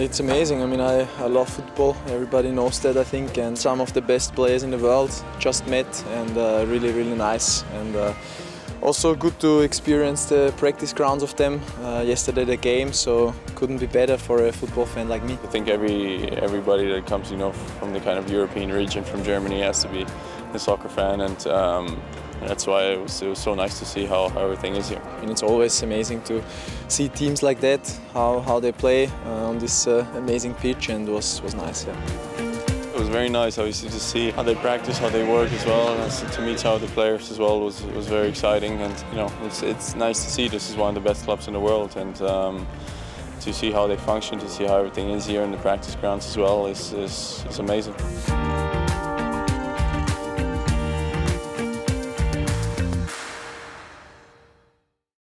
It's amazing. I mean, I, I love football. Everybody knows that, I think. And some of the best players in the world just met, and uh, really, really nice. And uh, also good to experience the practice grounds of them. Uh, yesterday the game, so couldn't be better for a football fan like me. I think every everybody that comes, you know, from the kind of European region, from Germany, has to be a soccer fan, and um, that's why it was, it was so nice to see how, how everything is here. And it's always amazing to see teams like that, how, how they play uh, on this uh, amazing pitch, and was was nice. Yeah. It was very nice, obviously, to see how they practice, how they work as well, and to meet of the players as well was was very exciting. And you know, it's it's nice to see. This is one of the best clubs in the world, and um, to see how they function, to see how everything is here in the practice grounds as well is is, is amazing.